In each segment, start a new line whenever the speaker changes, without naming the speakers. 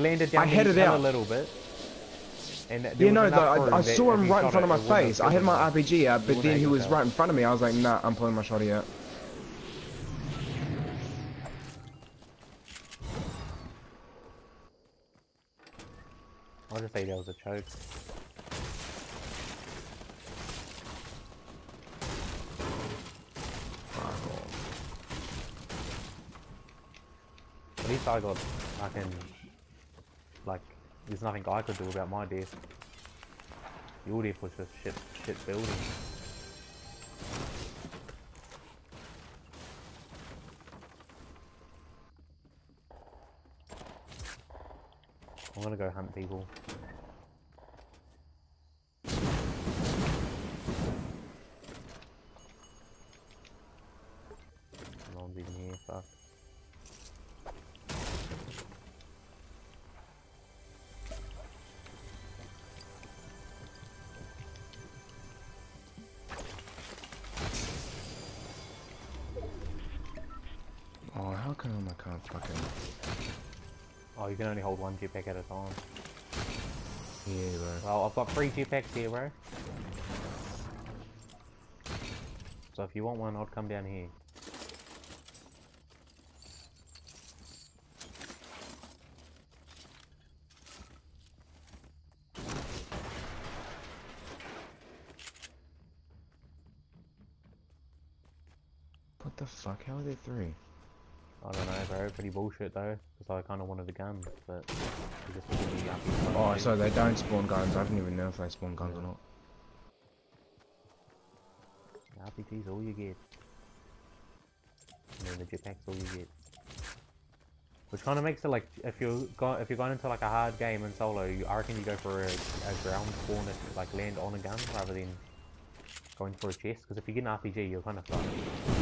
He landed down
I headed out.
a little bit. And was
know, though, I, I saw him right in front of my
it wouldn't have
face. I had my. RPG out, but then he was
yourself.
right in front of me. I was like, nah, I'm pulling my shotty out.
I'll just say that was a choke. At least I got fucking like there's nothing I could do about my death. Your death was just shit shit building. I'm gonna go hunt people. Can only hold one jetpack at a time.
Yeah, bro.
Well, I've got three jetpacks here, bro. So if you want one, I'd come down here.
What the fuck? How are there three?
I don't know, bro. Pretty bullshit though, because I kind of wanted a gun, but just didn't really up in front
Oh, so they don't spawn guns. I didn't even know if they spawn guns or not.
RPG's all you get. And then the jetpack's all you get. Which kind of makes it like if you're go if you're going into like a hard game in solo, you, I reckon you go for a, a ground spawn that like land on a gun rather than going for a chest. Because if you get an RPG, you're kind of fucked.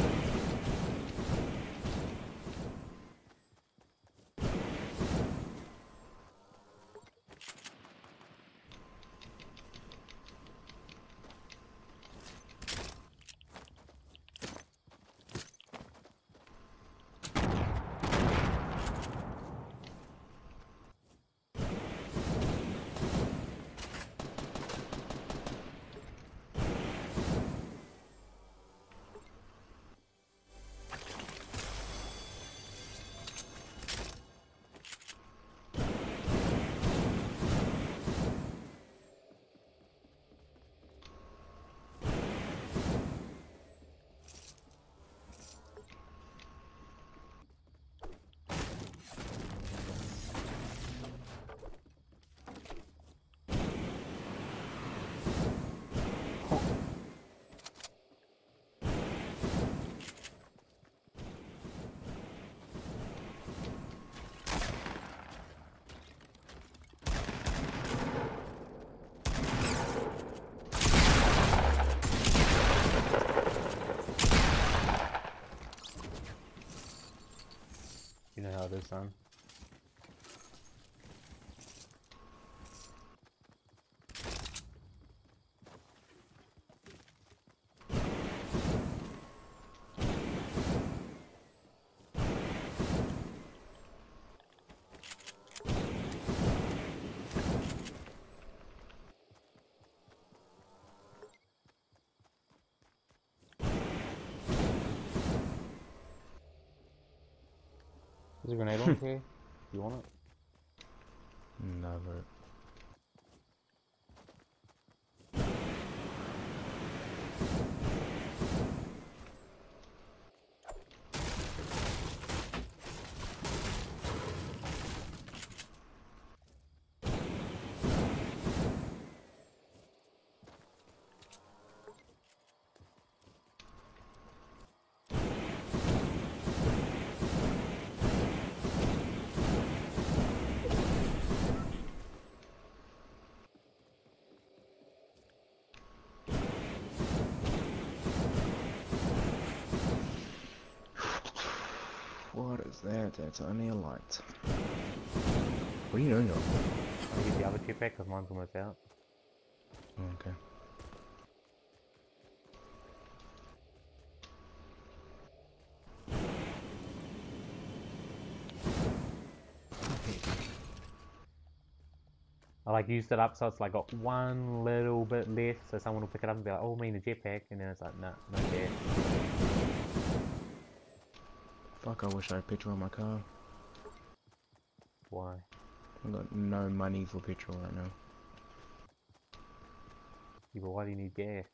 You know There's a grenade launcher here. You want it?
Never. What is that? That's only a light. What are you doing, though?
I'll get the other jetpack because mine's almost out.
Oh, okay.
I like used it up so it's like got one little bit left, so someone will pick it up and be like, "Oh, I mean a jetpack," and then it's like, "Nah, no gas."
Fuck, I wish I had petrol in my car.
Why?
I've got no money for petrol right now.
Yeah, but why do you need gas?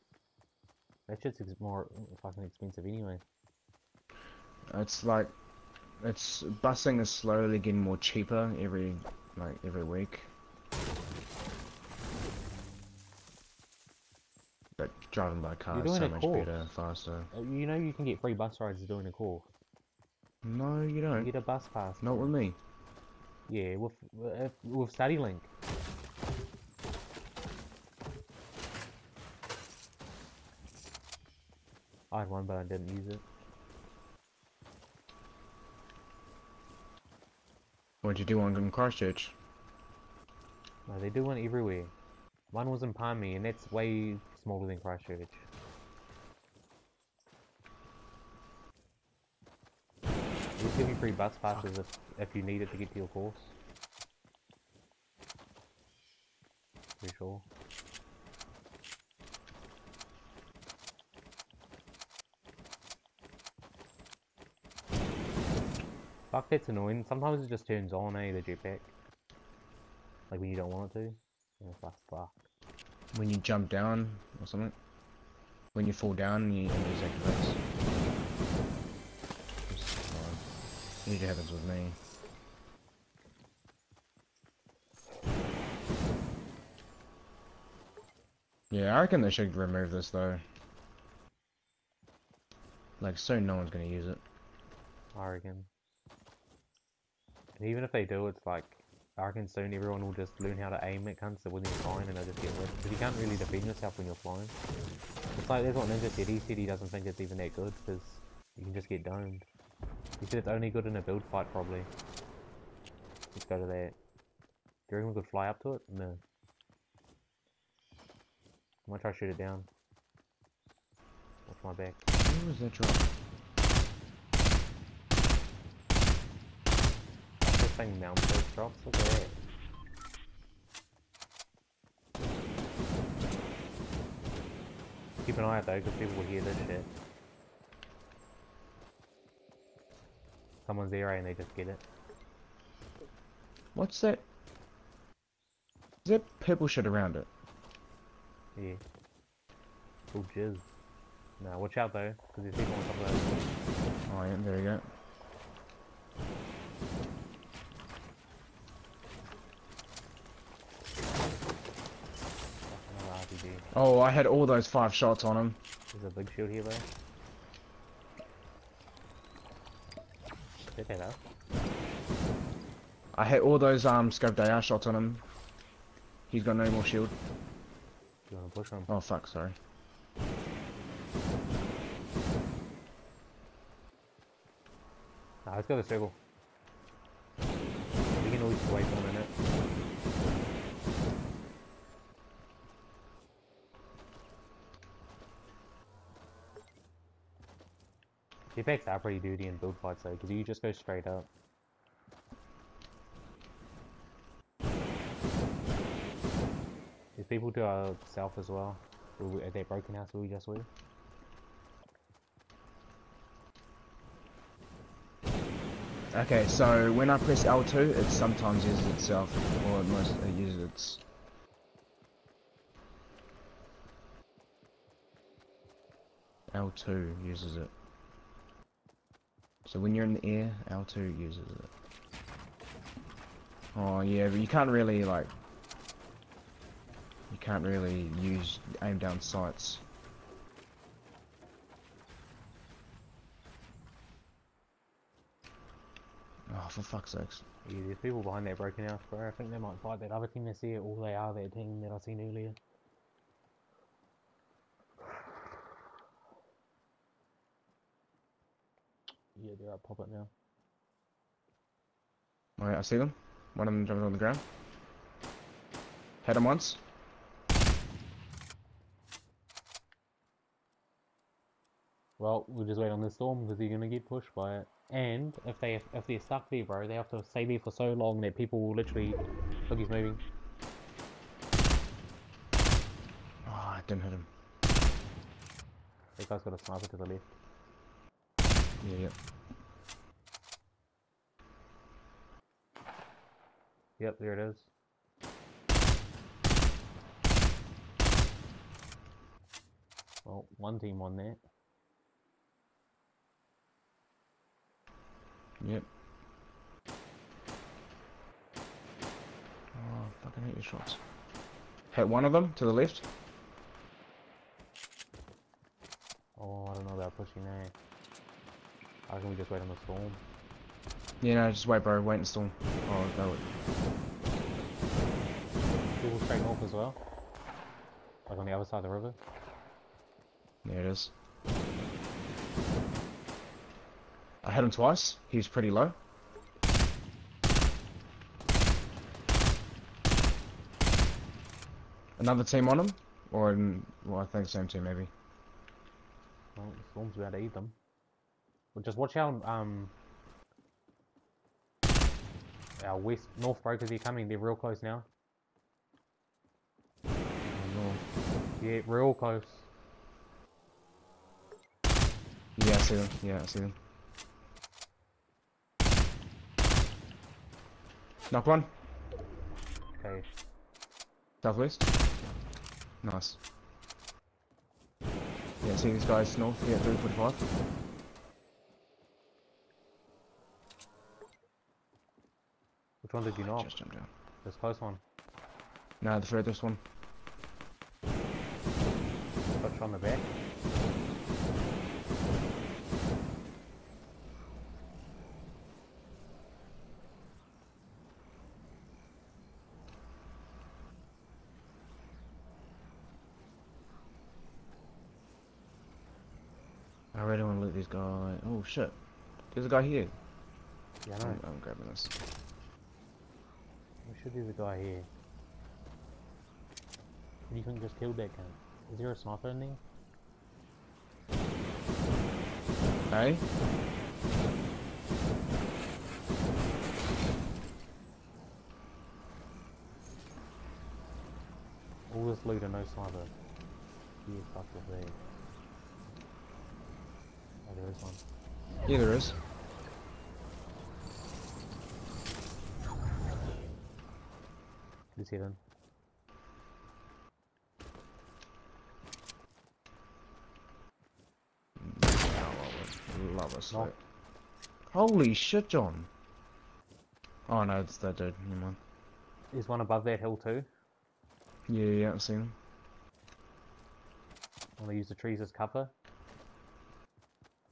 That shit's more fucking expensive anyway.
It's like, it's busing is slowly getting more cheaper every like every week. But driving by car is so much
course.
better, faster.
Uh, You know you can get free bus rides doing a course.
No, you
You
don't.
get a bus pass.
Not with me.
Yeah, with uh, with StudyLink. I had one, but I didn't use it.
What'd you do on in Christchurch?
No, they do one everywhere. One was in Palmy, and that's way smaller than Christchurch. Just give you free bus passes if, if you need it to get to your course. Pretty sure. Fuck, that's annoying. Sometimes it just turns on, eh, the jetpack. Like when you don't want it to. Yeah, fuck, fuck.
When you jump down or something? When you fall down you and it deactivates? It's fine. It usually happens with me. Yeah, I reckon they should remove this though. Like, soon no one's gonna use it.
I reckon. And even if they do, it's like, I reckon soon everyone will just learn how to aim at cunts when they're flying and they'll just get lit. Because you can't really defend yourself when you're flying. It's like, that's what Ninja said. He said he doesn't think it's even that good because you can just get domed. He said it's only good in a build fight, probably. Let's go to that. Do you reckon we could fly up to it? No. I might try to shoot it down. Watch my back.
Where was that drop?
This thing mounts those drops, look at that. Keep an eye out though, because people will hear this shit. Someone's there and they just get it.
What's that? Is that purple shit around it?
Yeah. Oh jizz. Nah, watch out though, because there's people on top of that.
Oh yeah, there you go.
Fucking hell, RPG.
Oh, I had all those five shots on him.
There's a big shield here though. Pick that up.
I hit all those um scope AR shots on him. He's got no more shield.
You wanna push him?
Oh fuck, sorry.
Nah, let's go to the circle. We can always a are pretty duty in build fights though, because you just go straight up. There's people to our south as well, at that broken house we just were.
Okay, so when I press L2, it sometimes uses itself, or it most it uses its. L2 uses it. So when you're in the air, L2 uses it. Oh yeah, but you can't really like. You can't really use aim down sights. Oh, for fuck's sakes.
Yeah, there's people behind that broken house, bro. I think they might fight that other team that's there, or they are that team that I seen earlier. Yeah, they're up pop it now.
Alright, I see them. One of them jumped on the ground. Hit him once.
Well, we'll just wait on this storm because you're gonna get pushed by it. And if they if they're stuck there, bro, they have to stay there for so long that people will literally look he's moving.
Oh, I didn't hit him.
That guy's got a sniper to the left.
Yeah, yeah.
Yep, there it is. Well, one team won that.
Yep. Oh, fucking hate your shots. Hit one of them to the left.
Oh, I don't know about pushing that. How can we just wait on the storm?
Yeah, no, just wait, bro. Wait and storm. Oh, no.
People straight north as well. Like on the other side of the river.
There it is. I hit him twice. He's pretty low. Another team on him? Or, in, well, I think same team maybe.
Well, the storm's about to eat them. Just watch out, um... Our west, north brokers are coming, they're real close now.
Oh, no.
Yeah, real close.
Yeah, I see them. Yeah, I see them. Knock one.
Okay,
Southwest. Nice. Yeah, see these guys north. Yeah, 345.
One did you knock?
Just jumped down.
This close one.
No, the furthest one.
Touch on the back.
I really want to loot these guys. Oh shit. There's a guy here.
Yeah, I know.
I'm, I'm grabbing this.
There should be the guy here. You can just kill that guy. Is there a sniper in there?
Hey?
All this loot and no sniper. You fuck with there. Oh, there is one.
Yeah, there is.
He's hidden.
I love it.
Knock.
Holy shit, John. Oh no, it's that dude. Never mind.
There's one above that hill too.
Yeah, yeah, I've seen him.
Want to use the trees as cover.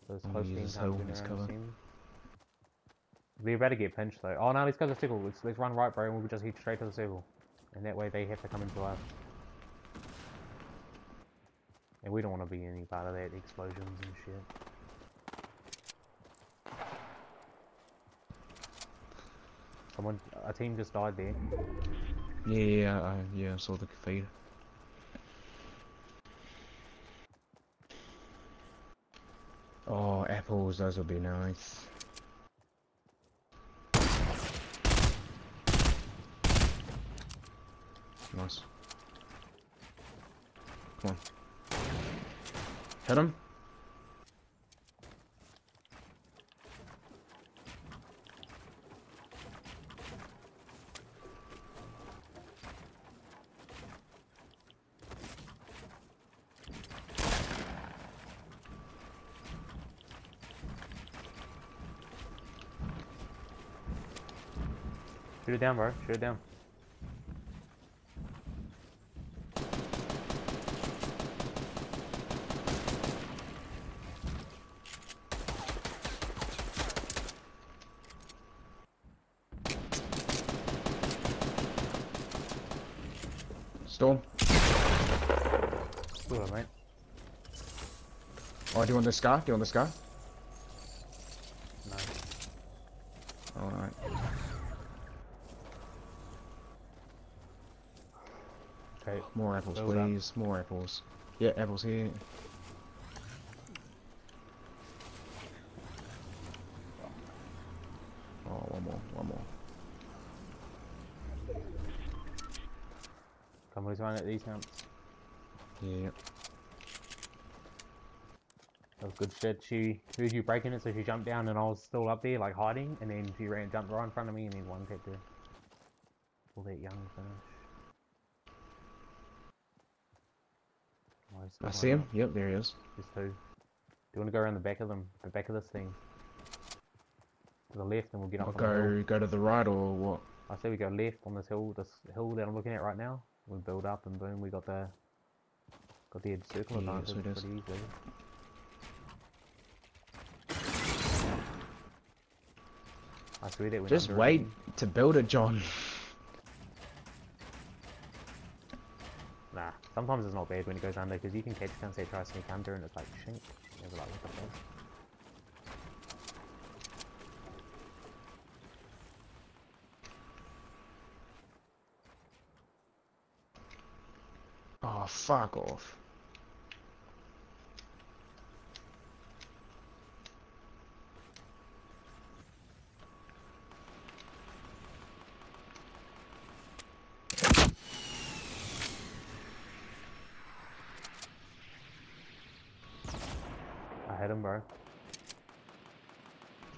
Those
I'm
close
use hill as cover.
about to get pinched though. Oh no, let's go to the circle. Let's, let's run right, bro, and we'll just head straight to the circle. And that way they have to come into us. And we don't want to be any part of that explosions and shit. Someone, a team just died there.
Yeah, yeah, I, yeah, I saw the feed. Oh, apples, those would be nice. Nice. Come on. Hit him.
Shoot it down, bro. Shoot it down.
Storm.
Mate.
Oh, do you want this guy? Do you want this guy?
No.
Alright.
Okay.
More apples, please. More apples. Yeah, apples here. Oh, one more, one more.
Come, let's run at these counts.
Yeah.
That was good shit. She heard you breaking it, so she jumped down, and I was still up there, like hiding, and then she ran, jumped right in front of me, and then one tapped her. All that young finish.
I see him. Yep, there he is.
There's two. Do you want to go around the back of them, the back of this thing? To the left, and we'll get up
I'll
on the hill.
go go to the right or what?
I say we go left on this hill, this hill that I'm looking at right now. We build up, and boom, we got the got the circle
Yeah,
advantage pretty easily. I swear that
Just wait
again.
to build it, John.
Nah, sometimes it's not bad when it goes under because you can catch guns that try to sneak under and it's like shink. You're like, what the fuck?
Oh, fuck off.
I hit him, bro.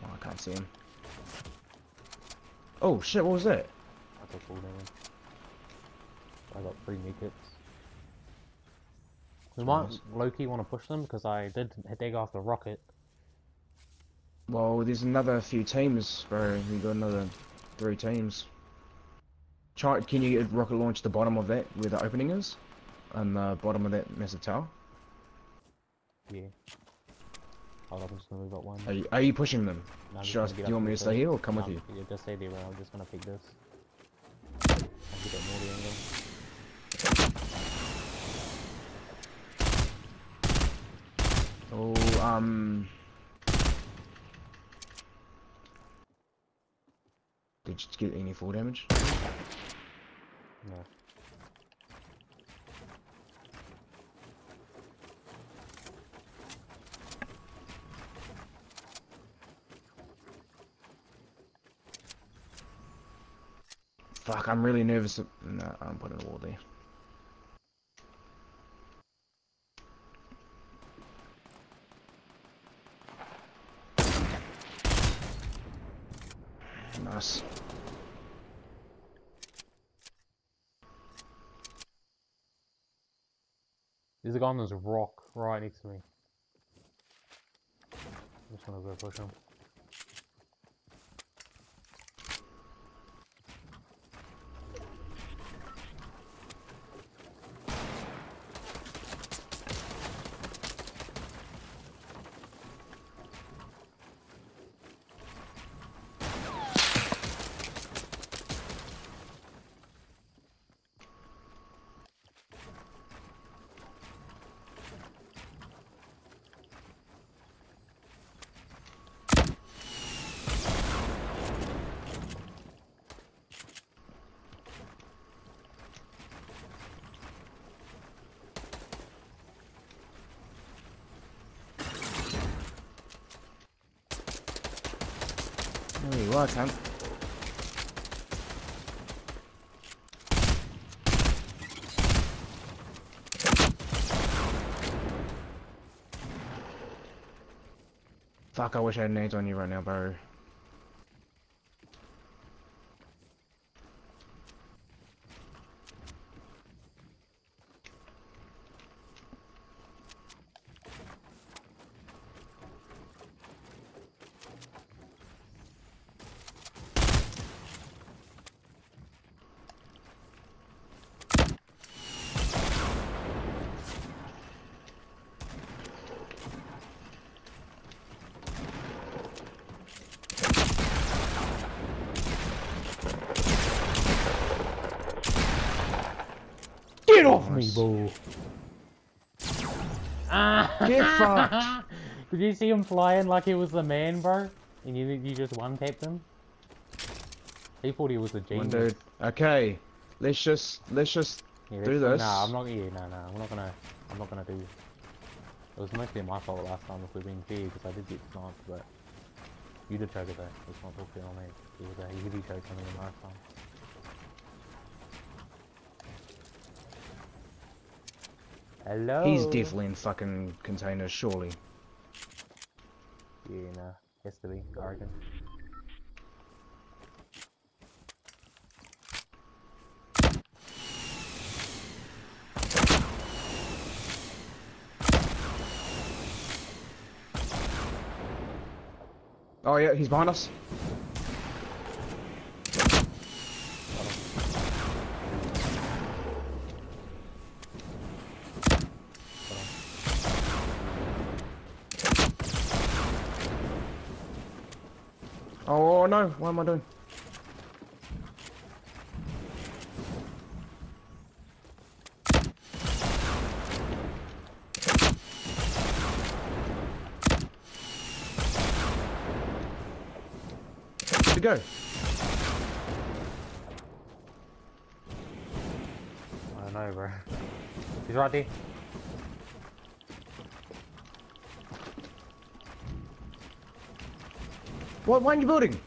Oh, I can't see him. Oh shit, what was that?
I took full damage. I got three knee kits. We might low-key want to push them because I did dig off the rocket.
Well, there's another few teams, bro. We got another three teams. Try, can you get rocket launch the bottom of that, where the opening is? On the bottom of that massive tower?
Yeah. Hold up, I'm just gonna move up one.
Are you, are you pushing them?
No,
Should I, do you want me to stay here or come with
No,
you?
Yeah, just stay there, bro. I'm just gonna pick this. I'll get that mortar angle.
Oh, um... Did you get any full damage?
No.
Fuck, I'm really nervous. No, I'm putting a wall there. Nice.
There's a guy on this rock right next to me. I'm just gonna go push him.
Fuck, I wish I had nades on you right now, bro.
Get off me. Ah!
Get fucked.
Did you see him flying like he was the man, bro? And you you just one tapped him? He thought he was a
One
genius.
dude. Okay, let's just let's just
Yeah,
do this.
Nah, I'm not. Yeah, nah, nah. I'm not gonna. I'm not gonna do. It was mostly my fault last time, if we're being fair, because I did get sniped, but you did choke it though. Let's not talk fair on that. It was a heavy choke coming in last time. Hello.
He's definitely in fucking containers, surely.
Yeah, nah. Has to be, I reckon.
Oh yeah, he's behind us. Oh, oh no, what am I doing? He go?
I don't know, bro. He's right there.
What, why are you building?